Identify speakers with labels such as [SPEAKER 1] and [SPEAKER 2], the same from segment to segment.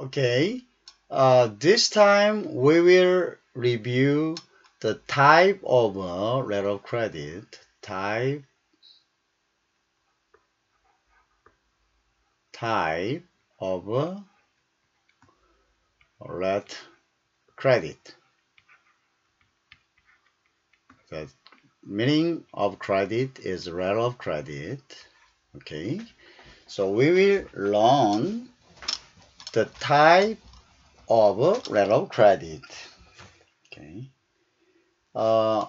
[SPEAKER 1] Okay, uh, this time we will review the type of a letter of credit. Type, type of a letter credit. The meaning of credit is letter of credit. Okay, so we will learn the type of letter of credit. Okay. Uh,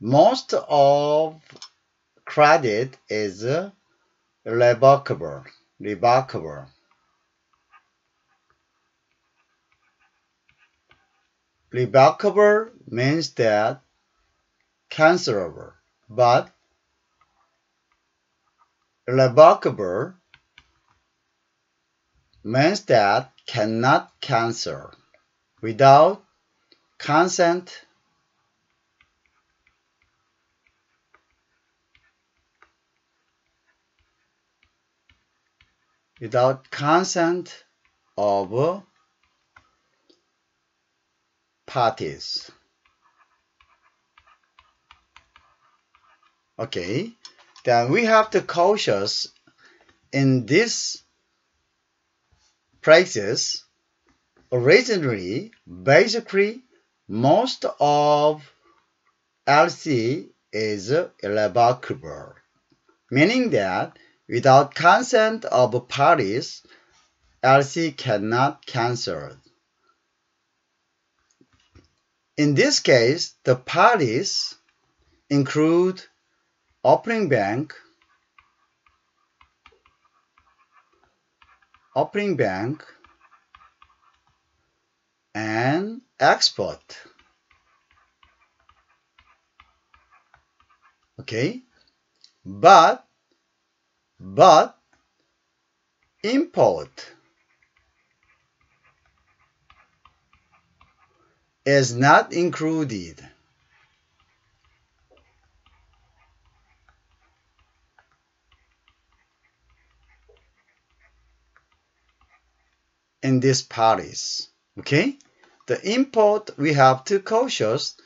[SPEAKER 1] most of credit is revocable. Revocable. Revocable means that cancelable, but revocable means that cannot cancel without consent without consent of parties. Okay, then we have to cautious in this prices, originally, basically, most of LC is irrevocable, meaning that without consent of parties, LC cannot cancel. In this case, the parties include opening bank, opening bank and export. Okay, but but import is not included. In these parties. Okay? The import we have to cautious.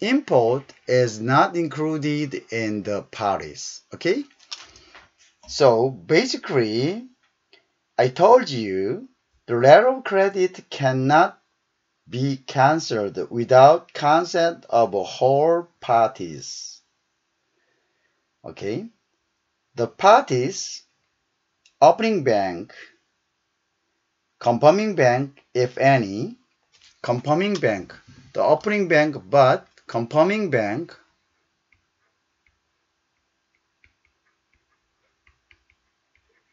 [SPEAKER 1] Import is not included in the parties. Okay? So basically, I told you the letter of credit cannot be cancelled without consent of all parties. Okay? The parties, opening bank, confirming bank if any confirming bank. The opening bank but confirming bank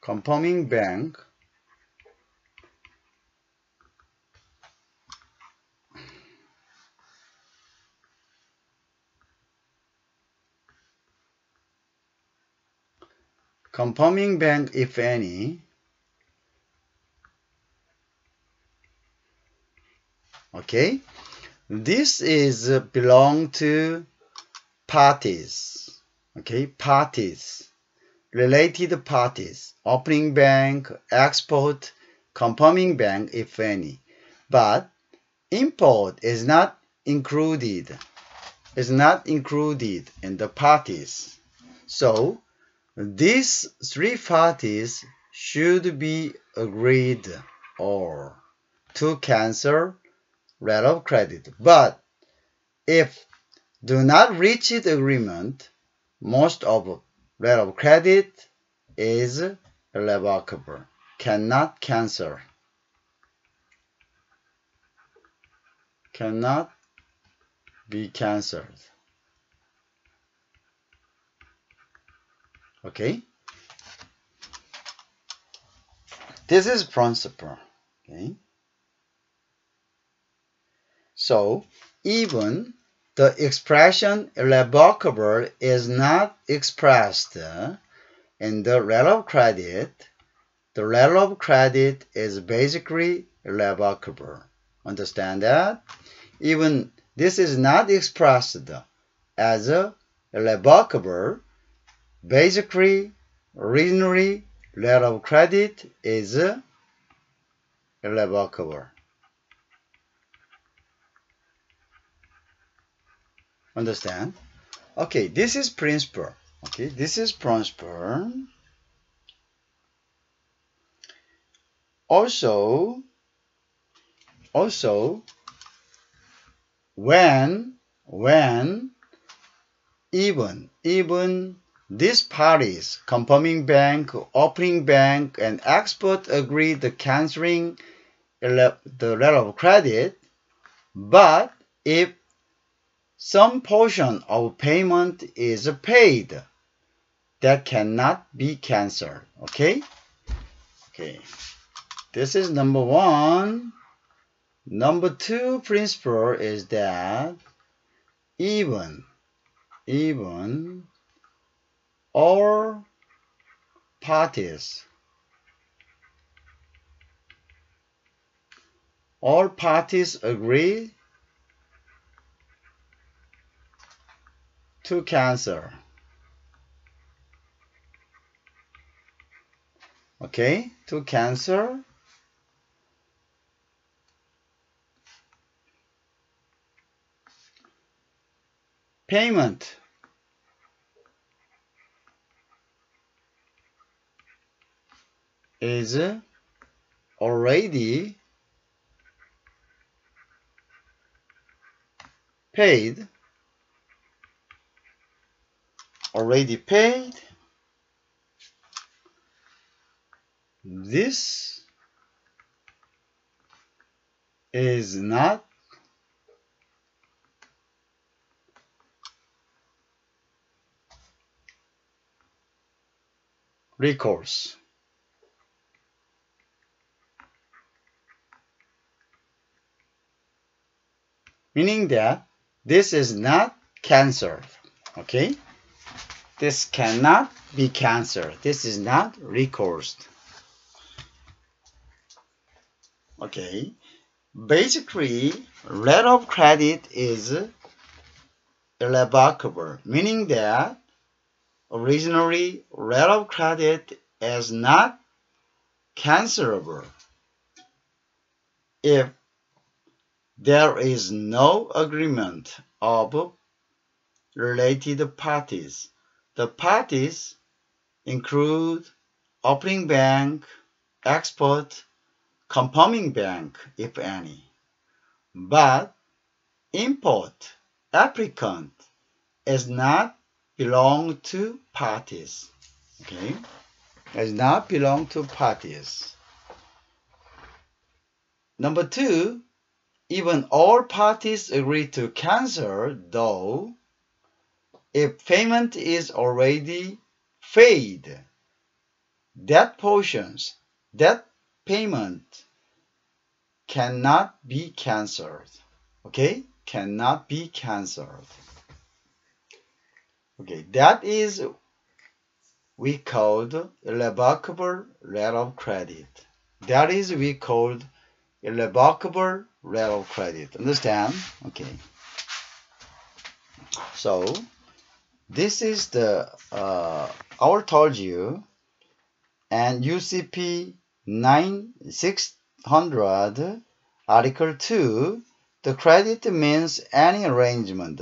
[SPEAKER 1] confirming bank confirming bank if any okay? This is uh, belong to parties. Okay? Parties. Related parties. Opening bank export confirming bank if any. But import is not included. Is not included in the parties. So these three parties should be agreed or to cancel letter of credit. But if do not reach the agreement, most of letter of credit is irrevocable, cannot cancel, cannot be cancelled. Okay? This is principle. Okay? So even the expression irrevocable is not expressed in the letter of credit. The letter of credit is basically irrevocable. Understand that? Even this is not expressed as irrevocable. Basically, originally, letter of credit is irrevocable. Understand? Okay, this is principle. Okay, this is principle. Also, also, when, when, even, even these parties, confirming bank, opening bank, and export agree the canceling the letter of credit, but if some portion of payment is paid, that cannot be canceled. Okay? Okay. This is number one. Number two principle is that even, even all parties, all parties agree to cancel. Okay, to cancel payment. Is already paid already paid this is not recourse. Meaning that this is not cancer. Okay? This cannot be cancer. This is not recourse. Okay. Basically, letter of credit is irrevocable, meaning that originally letter of credit is not cancelable if there is no agreement of related parties. The parties include opening bank, export, confirming bank, if any. But import applicant is not belong to parties. Okay, does not belong to parties. Number two, even all parties agree to cancel, though, if payment is already paid, that portions, that payment cannot be cancelled. Okay, cannot be cancelled. Okay, that is we called irrevocable letter of credit. That is we called irrevocable letter of credit. Understand? Okay. So this is the uh, I told you and UCP 9600 Article 2 the credit means any arrangement.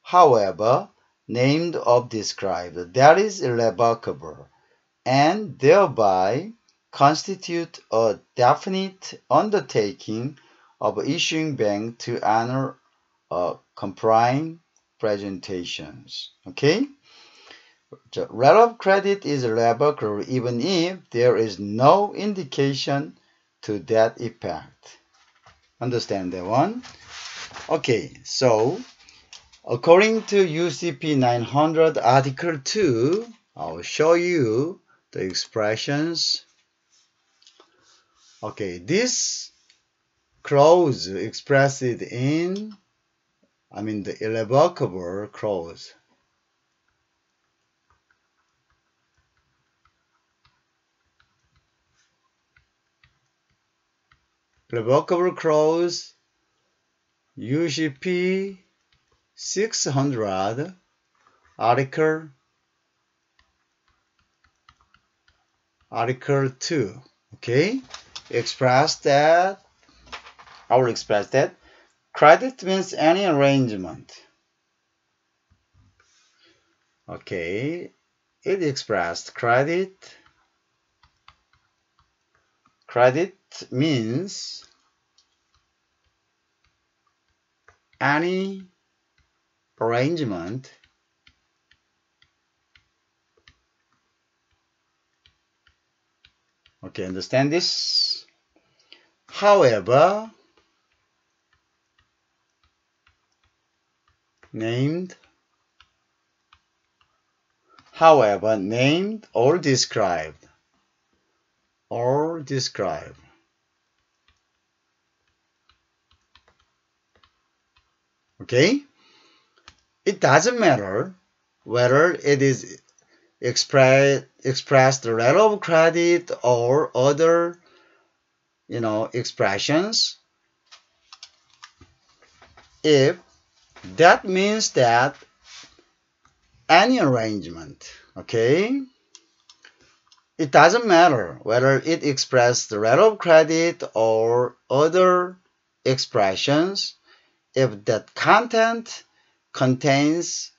[SPEAKER 1] However, named or described that is irrevocable and thereby constitute a definite undertaking of issuing bank to honor a complying presentations. Okay? The letter of credit is irrevocable even if there is no indication to that effect. Understand that one? Okay, so According to UCP 900 Article 2, I will show you the expressions. Okay, this clause expressed in, I mean the irrevocable clause. Irrevocable clause UCP 600 article article 2 okay express that I will express that credit means any arrangement. Okay it expressed credit. Credit means any arrangement okay understand this? However named? However named or described. Or described. Okay? It doesn't matter whether it is express express the letter of credit or other you know expressions. If that means that any arrangement okay it doesn't matter whether it expresses the letter of credit or other expressions if that content contains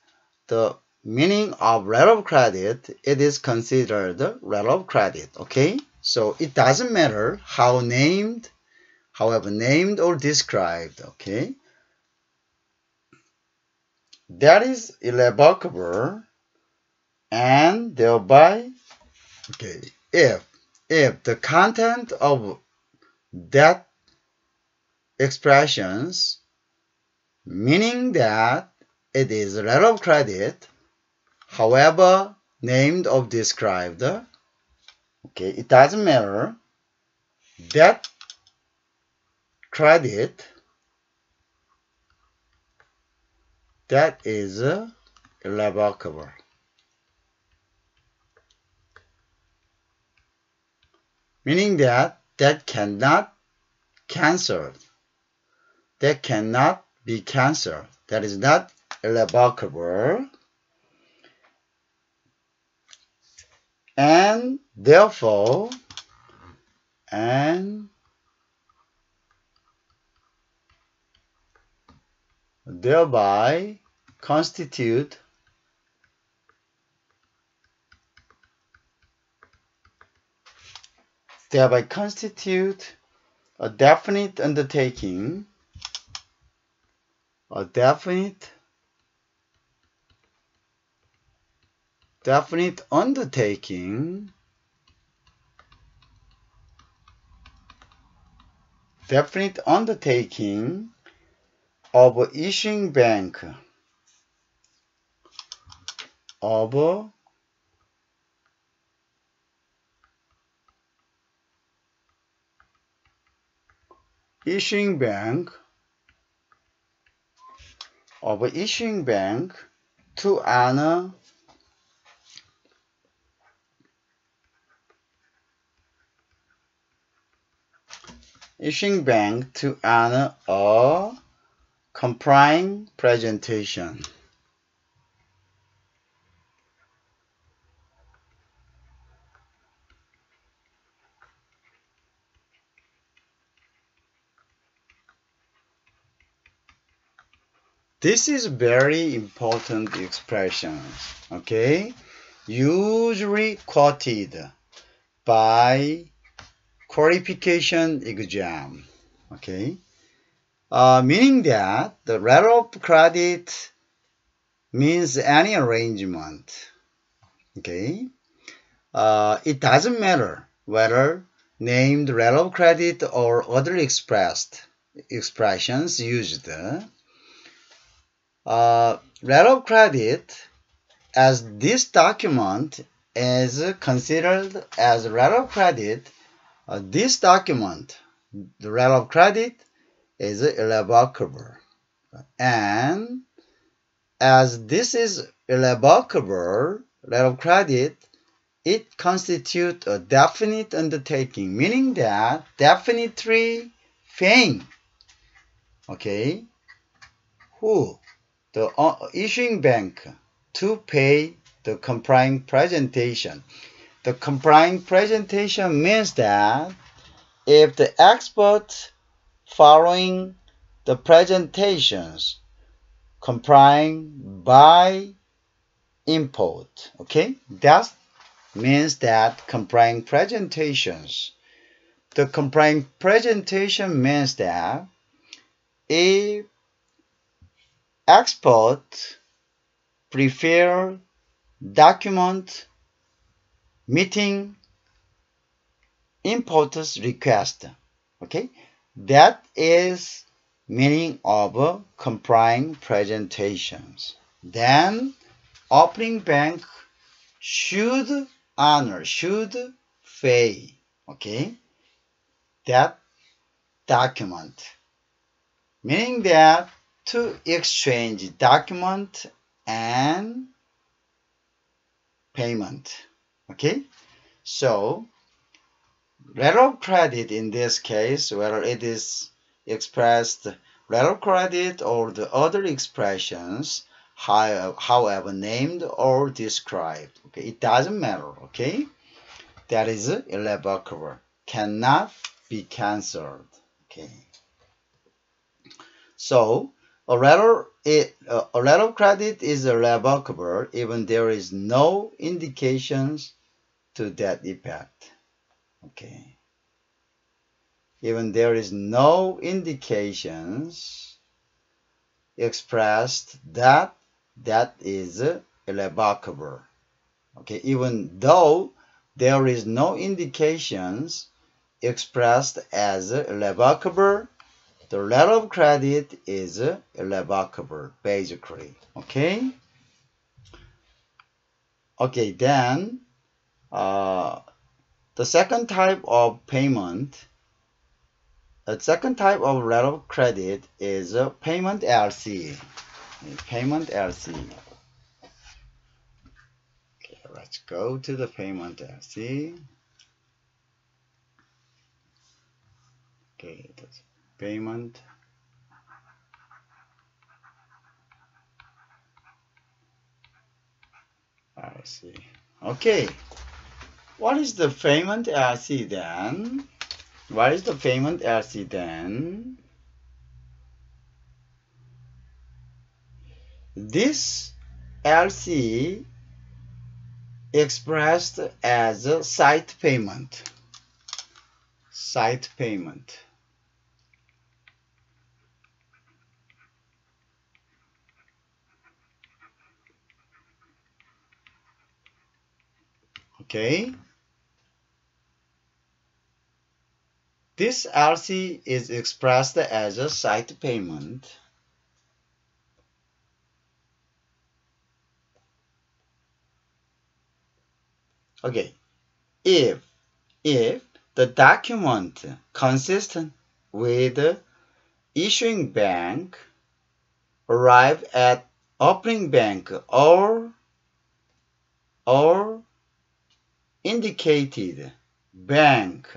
[SPEAKER 1] the meaning of letter of credit, it is considered letter of credit, okay? So it doesn't matter how named, however named or described, okay? That is irrevocable and thereby, okay, if, if the content of that expressions meaning that it is a letter of credit however named or described okay it doesn't matter that credit that is irrevocable meaning that that cannot cancel. That cannot be cancelled that is not irrevocable and therefore and thereby constitute thereby constitute a definite undertaking a definite definite undertaking definite undertaking of issuing bank. Of issuing bank. Of issuing bank to an issuing bank to an a complying presentation. This is very important expression, okay? Usually quoted by qualification exam, okay? Uh, meaning that the letter of credit means any arrangement, okay? Uh, it doesn't matter whether named letter of credit or other expressed expressions used uh, letter of credit as this document is considered as letter of credit uh, this document the letter of credit is irrevocable and as this is irrevocable letter of credit it constitutes a definite undertaking meaning that definitely paying okay? Who? The uh, issuing bank to pay the complying presentation. The complying presentation means that if the expert following the presentations complying by import okay? That means that complying presentations. The complying presentation means that a export prefer document meeting importers request okay that is meaning of complying presentations. Then opening bank should honor should pay okay? That document. Meaning that to exchange document and payment okay? So letter of credit in this case whether it is expressed letter of credit or the other expressions however named or described okay? It doesn't matter okay? That is irrevocable cannot be cancelled okay? So a letter it, a letter of credit is irrevocable even there is no indications to that effect okay. Even there is no indications expressed that that is irrevocable. Okay even though there is no indications expressed as irrevocable the letter of credit is irrevocable basically. Okay? Okay then uh, the second type of payment the second type of letter of credit is a payment LC payment LC okay let's go to the payment LC okay that's payment. I see. Okay what is the payment LC then what is the payment LC then this LC expressed as a sight payment. Sight payment. Okay this LC is expressed as a sight payment. Okay. If if the document consistent with issuing bank arrive at opening bank or or indicated bank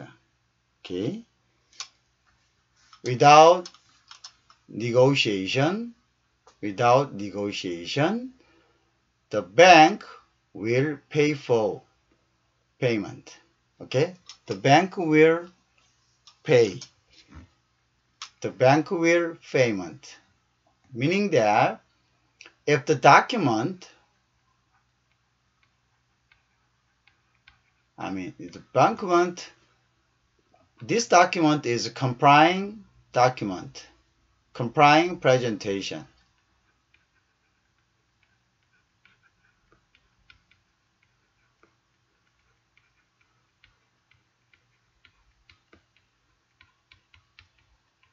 [SPEAKER 1] okay without negotiation without negotiation the bank will pay for payment. Okay? The bank will pay. The bank will payment. Meaning that if the document I mean, the document, this document is complying document, complying presentation.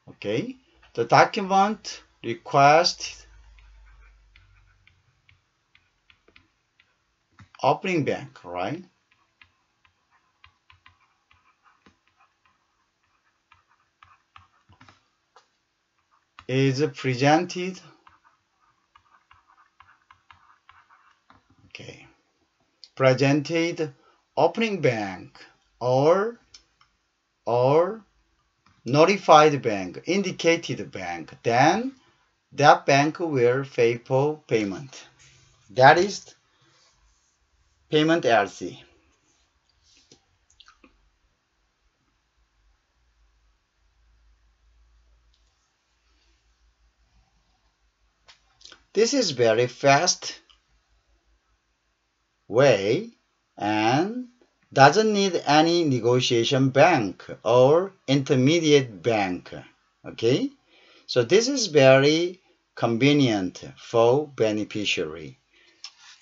[SPEAKER 1] Okay, the document request opening bank, right? Is presented. Okay. Presented opening bank or or notified bank indicated bank. Then that bank will for payment. That is payment LC This is very fast way and doesn't need any negotiation bank or intermediate bank. Okay, so this is very convenient for beneficiary.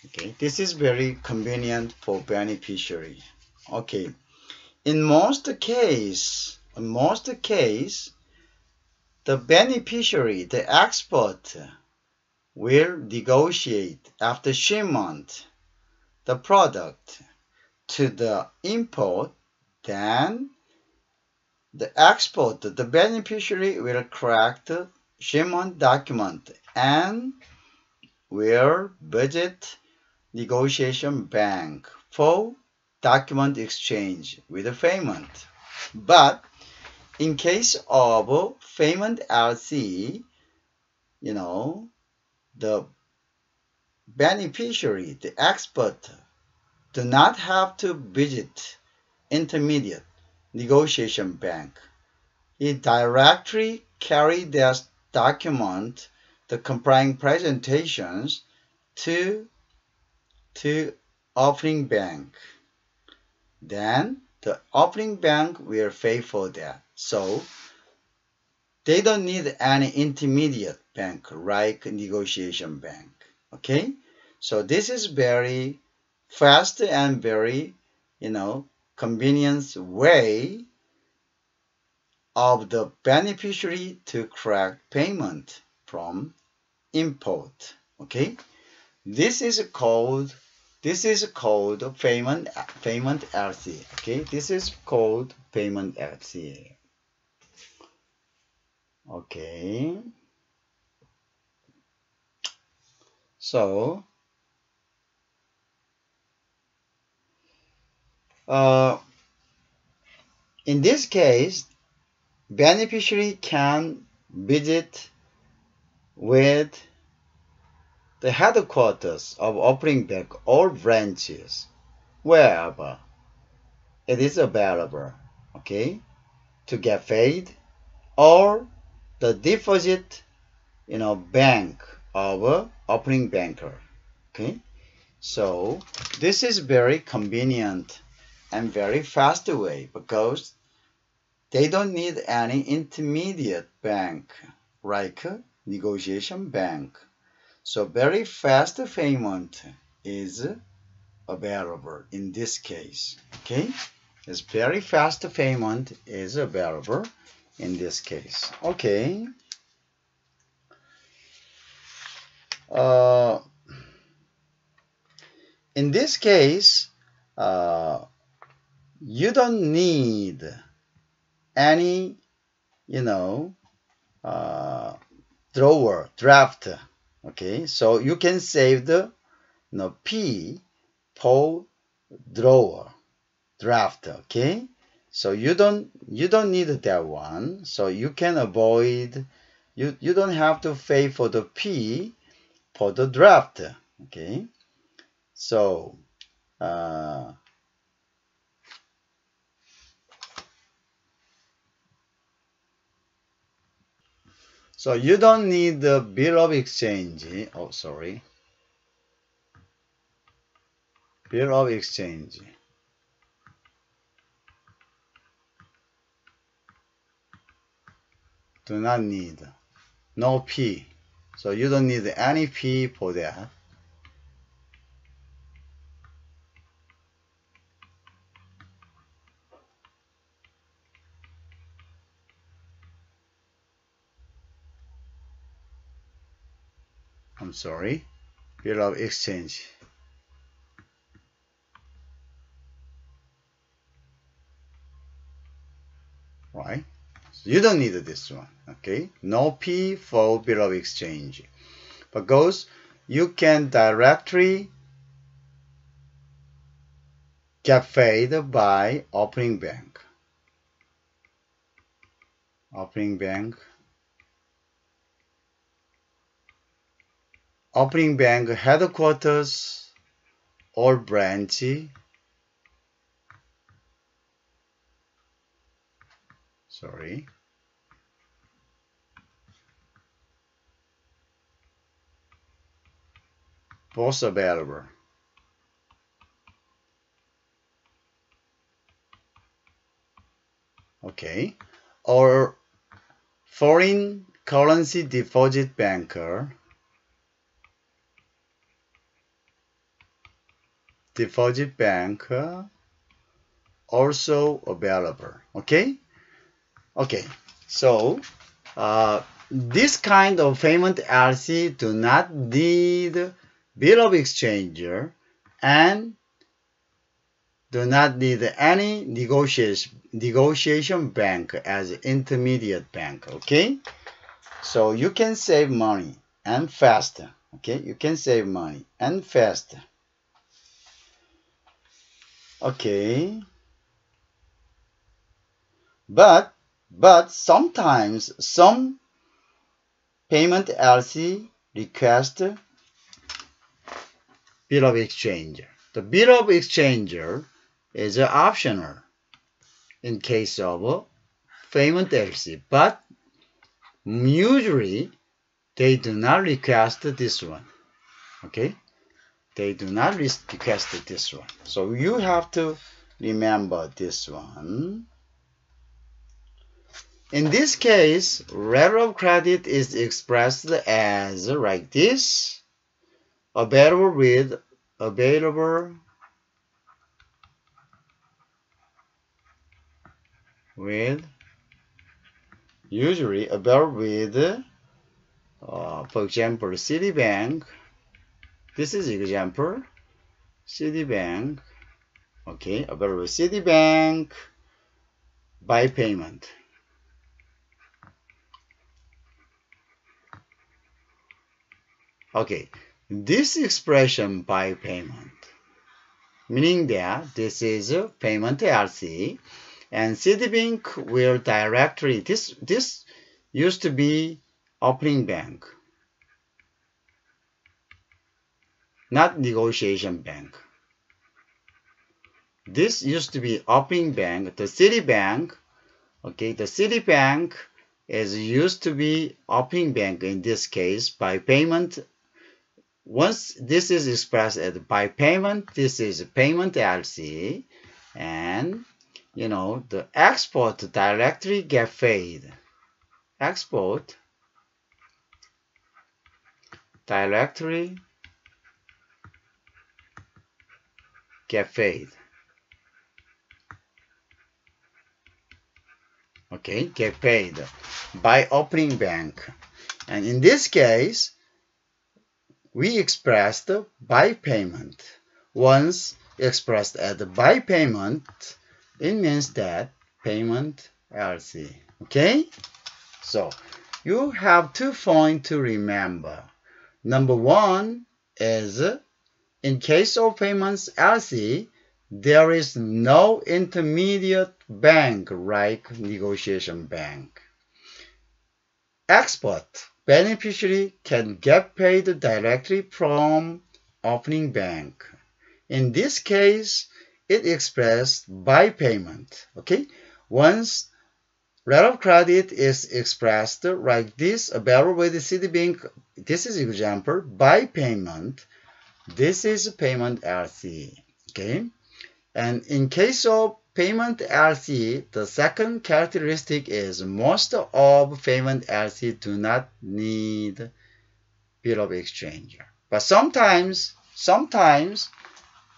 [SPEAKER 1] Okay, this is very convenient for beneficiary. Okay, in most case, in most case, the beneficiary, the export, will negotiate after shipment the product to the import, then the export, the beneficiary will correct shipment document and will budget negotiation bank for document exchange with the payment. But in case of payment LC, you know, the beneficiary, the expert, do not have to visit intermediate negotiation bank. He directly carry their document, the complying presentations, to, to offering bank. Then the offering bank will pay for that. So they don't need any intermediate bank like negotiation bank. Okay, so this is very fast and very, you know, convenience way of the beneficiary to correct payment from import. Okay, this is called this is called payment payment LC. Okay, this is called payment LC. Okay. So Uh, in this case, beneficiary can visit with the headquarters of offering bank or branches wherever it is available okay to get paid or the deposit you know bank of opening banker okay so this is very convenient and very fast way because they don't need any intermediate bank like negotiation bank. So very fast payment is available in this case. Okay, it's very fast payment is available in this case. Okay. Uh, in this case, uh, you don't need any, you know, uh, drawer, draft. Okay, so you can save the you know, P for drawer, draft. Okay, so you don't you don't need that one. So you can avoid you you don't have to pay for the P for the draft. Okay, so. Uh, So you don't need the bill of exchange. Oh, sorry. Bill of exchange. Do not need. No P. So you don't need any P for that. I'm sorry, bill of exchange. Right? You don't need this one, okay? No P for bill of exchange. Because you can directly get paid by opening bank. Opening bank opening bank headquarters or branch sorry available. Okay, or foreign currency deposit banker deposit bank also available. Okay? Okay. So uh, this kind of payment LC do not need bill of exchanger and do not need any negotiation negotiation bank as intermediate bank okay? So you can save money and faster okay? You can save money and faster okay. But but sometimes some payment LC request bill of exchange the bill of exchange is optional in case of payment LC but usually they do not request this one okay they do not request this one. So you have to remember this one. In this case, letter of credit is expressed as like this, available with available with usually available with uh, for example Citibank. This is example. Citibank. Okay available Citibank. By payment. Okay this expression by payment meaning that this is a payment LC and Citibank will directly this this used to be opening bank not negotiation bank. This used to be opening bank, the Citibank. Okay, the Citibank is used to be opening bank in this case by payment. Once this is expressed as by payment, this is payment LC, and you know the export directly get paid. Export directly get paid. Okay, get paid by opening bank. And in this case, we expressed by payment. Once expressed as by payment, it means that payment LC. Okay? So, you have two points to remember. Number one is in case of payments LC, there is no intermediate bank like negotiation bank. Export beneficiary can get paid directly from opening bank. In this case, it expressed by payment. Okay, once letter of credit is expressed like this, available with the Citibank. This is example by payment. This is payment LC. Okay. And in case of payment LC, the second characteristic is most of payment LC do not need bill of exchange. But sometimes, sometimes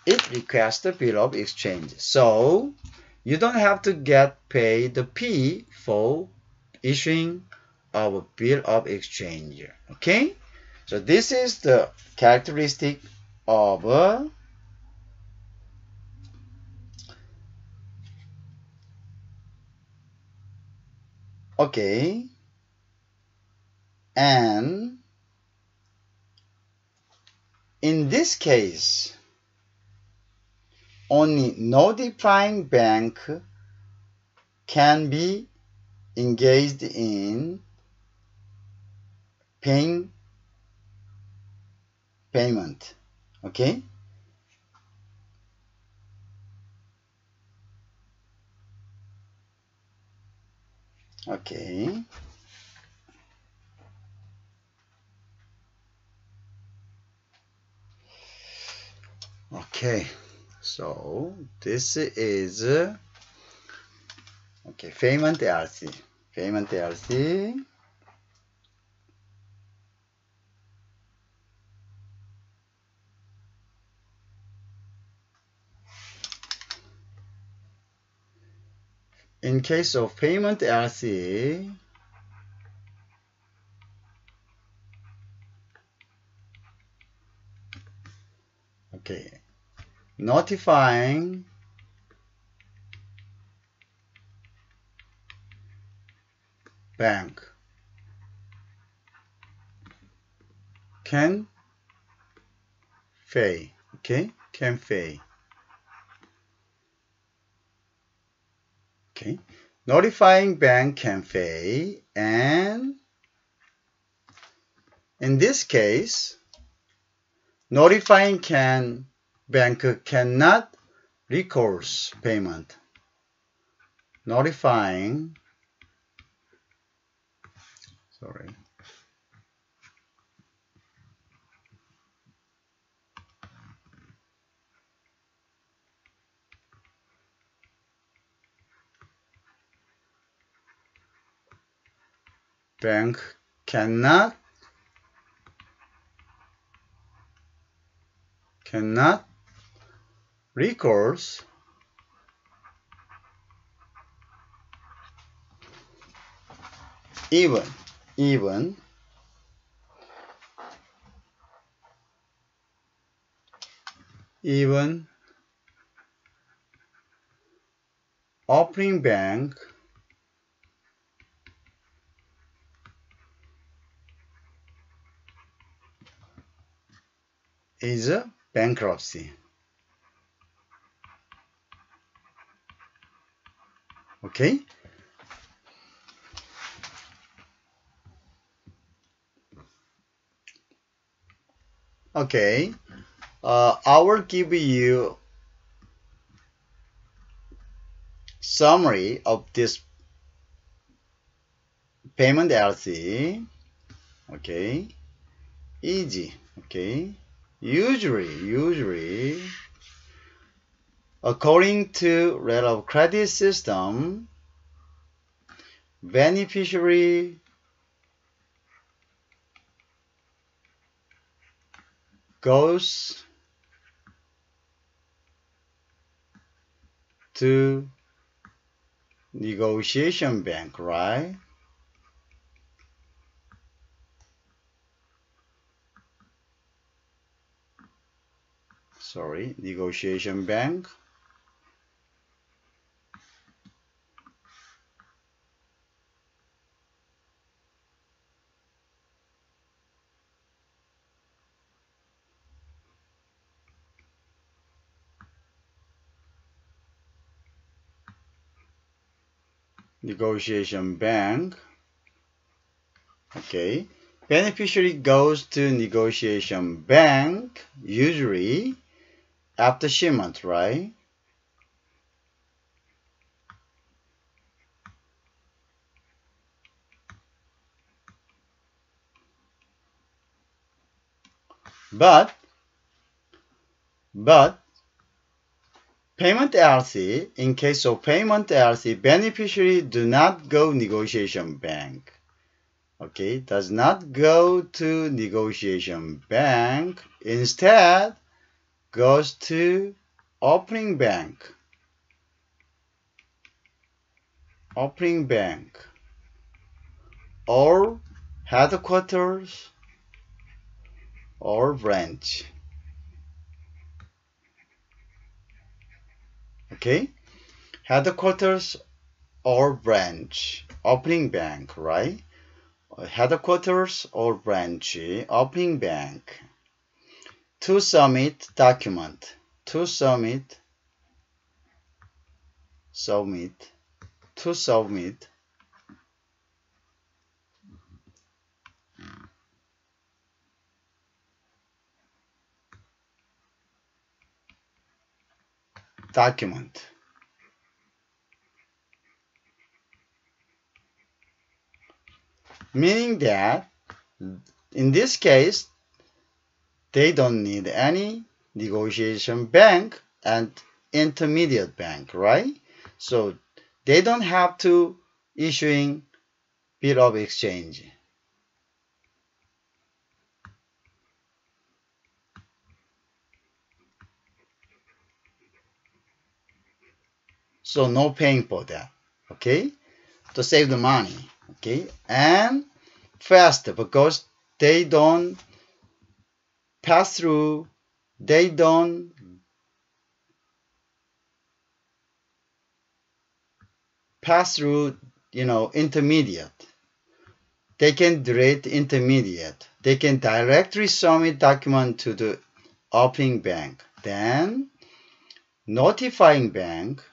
[SPEAKER 1] it requests a bill of exchange. So you don't have to get paid the P for issuing of a bill of exchange. Okay? So this is the characteristic of okay. And in this case only notifying bank can be engaged in paying payment. Okay okay Okay, so this is okay payment LC. Payment LC. In case of payment LC, okay, notifying bank can pay, okay, can pay. Okay, notifying bank can pay and in this case, notifying can bank cannot recourse payment. Notifying, sorry. Bank cannot cannot recourse even even even opening bank is a bankruptcy. Okay? Okay, uh, I will give you summary of this payment LC. Okay, easy. Okay. Usually, usually, according to letter of credit system, beneficiary goes to negotiation bank, right? Sorry, negotiation bank. negotiation bank. Okay. Beneficiary goes to negotiation bank usually after shipment, right? But, but, payment LC, in case of payment LC, beneficiary do not go negotiation bank. Okay, does not go to negotiation bank. Instead, goes to opening bank. Opening bank. Or headquarters. Or branch. Okay? Headquarters or branch. Opening bank right? Headquarters or branch. Opening bank to submit document. To submit. Submit. To submit. Document. Meaning that in this case they don't need any negotiation bank and intermediate bank, right? So they don't have to issuing bill of exchange. So no paying for that, okay? To save the money, okay? And fast because they don't pass through, they don't pass through, you know, intermediate. They can delete intermediate. They can directly submit document to the opening bank. Then notifying bank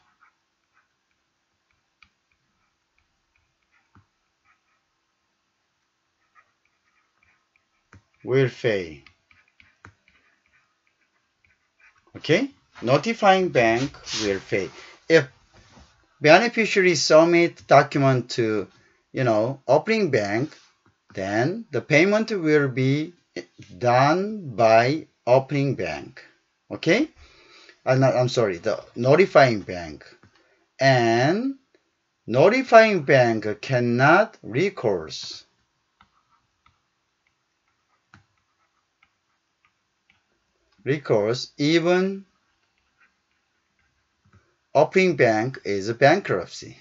[SPEAKER 1] will fail. Okay? Notifying bank will fail. If beneficiary submit document to, you know, opening bank, then the payment will be done by opening bank. Okay? I'm, not, I'm sorry, the notifying bank. And notifying bank cannot recourse recourse even opening bank is a bankruptcy.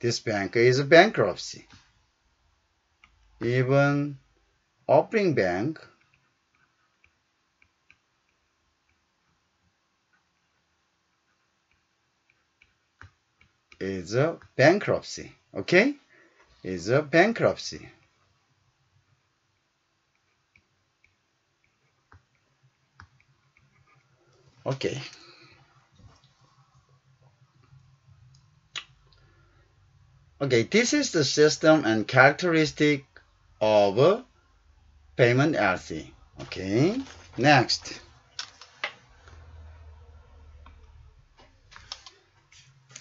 [SPEAKER 1] This bank is a bankruptcy. Even opening bank is a bankruptcy. Okay? Is a bankruptcy. Okay. Okay, this is the system and characteristic of payment LC. Okay, next.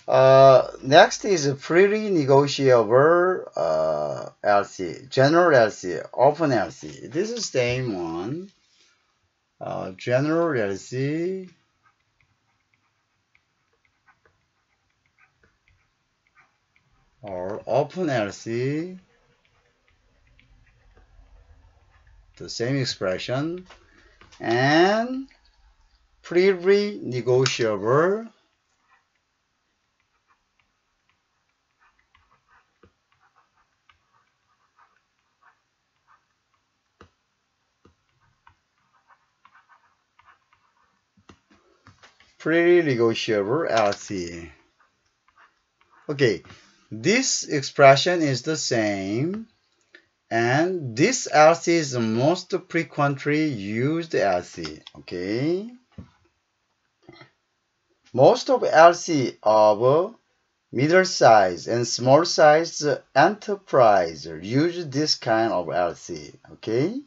[SPEAKER 1] Uh, next is a freely negotiable uh, LC, general LC, open LC. This is the same one uh, general LC or open LC the same expression. And freely negotiable freely negotiable LC. Okay, this expression is the same and this LC is the most frequently used LC. Okay, most of LC of middle size and small size enterprise use this kind of LC. Okay,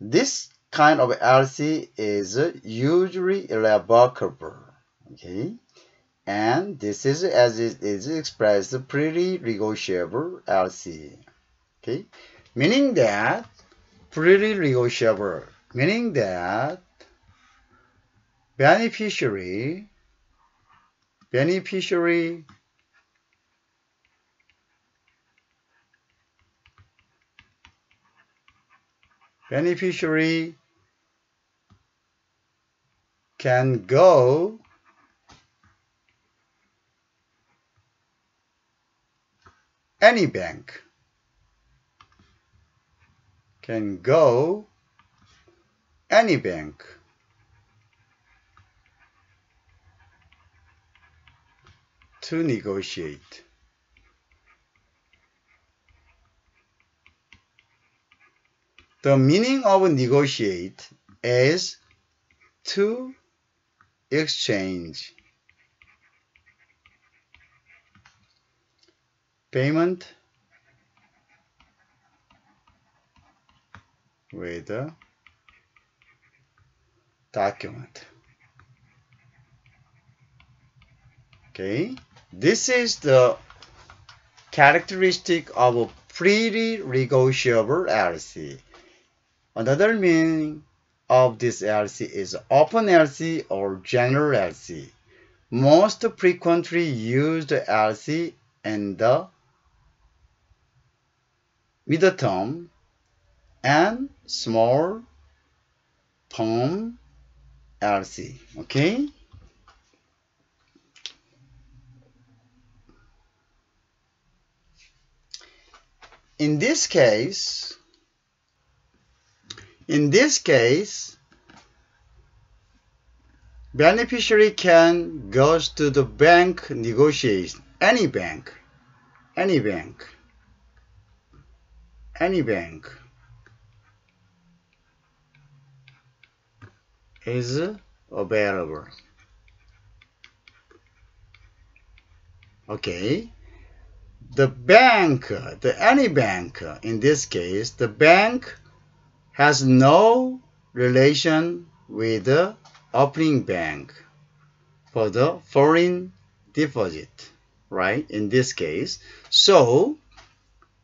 [SPEAKER 1] this kind of LC is usually irrevocable. Okay, and this is as it is expressed pretty negotiable LC. Okay, meaning that pretty negotiable, meaning that beneficiary beneficiary beneficiary can go any bank can go any bank to negotiate. The meaning of negotiate is to exchange payment with a document. Okay, this is the characteristic of a freely negotiable LC. Another meaning of this LC is open LC or general LC. Most frequently used LC in the middle term and small term LC. Okay? In this case, in this case, beneficiary can goes to the bank negotiation, any bank, any bank, any bank is available. Okay, the bank, the any bank, in this case, the bank has no relation with the opening bank for the foreign deposit, right? In this case, so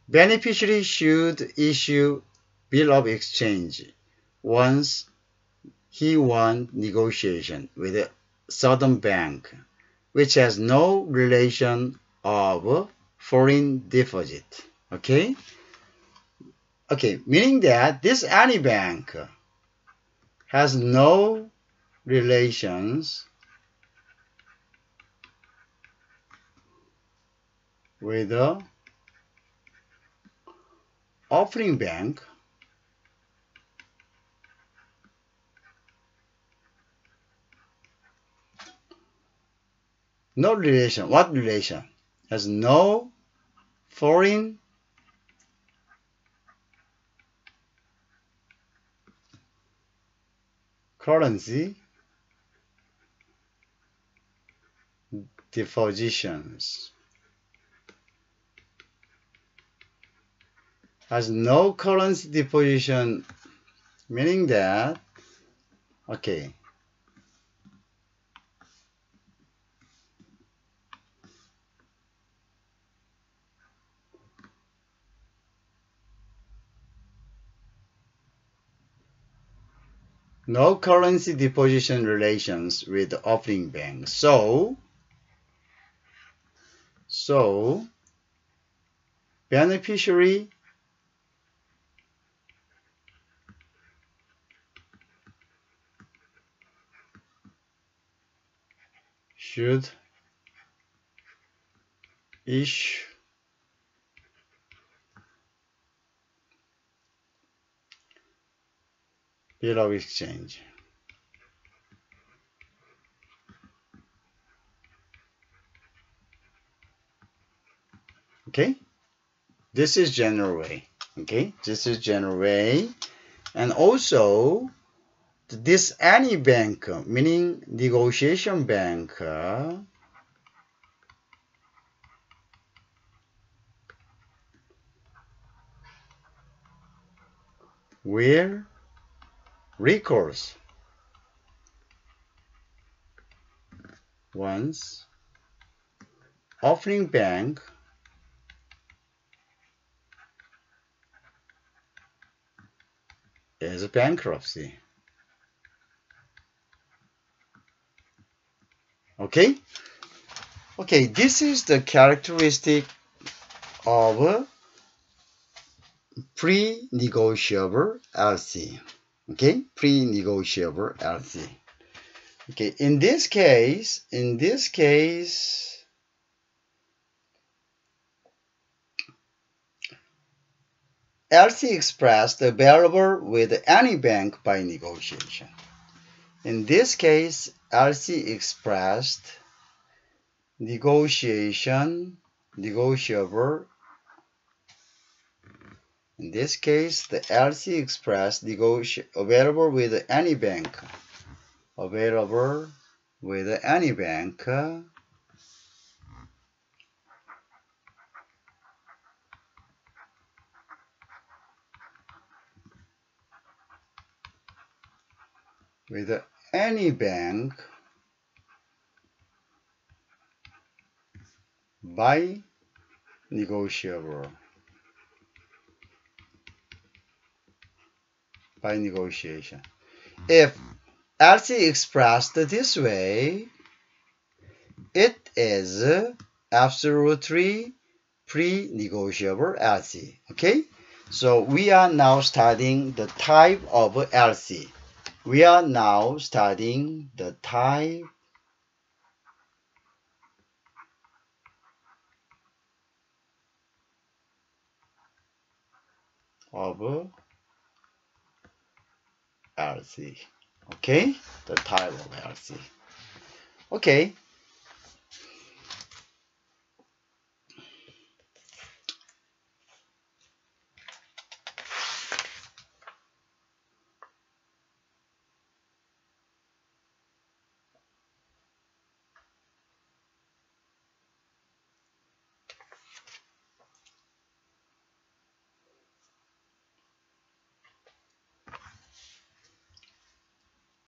[SPEAKER 1] beneficiary should issue bill of exchange once he won negotiation with a southern bank, which has no relation of foreign deposit. Okay, Okay, meaning that this any bank has no relations with the opening bank no relation what relation? Has no foreign currency depositions has no currency deposition meaning that okay no currency deposition relations with the opening bank. So, so beneficiary should bill of exchange. Okay, this is general way. Okay, this is general way, and also this any bank, meaning negotiation bank, where recourse once opening bank is a bankruptcy. Okay? Okay, this is the characteristic of pre-negotiable LC okay? Pre-negotiable LC okay in this case in this case LC expressed available with any bank by negotiation. In this case LC expressed negotiation negotiable in this case, the LC Express available with any bank. Available with any bank. With any bank by negotiable. by negotiation. if LC expressed this way, it is absolutely pre-negotiable LC. Okay, so we are now studying the type of LC. We are now studying the type of LC. Okay, the type of LC. Okay,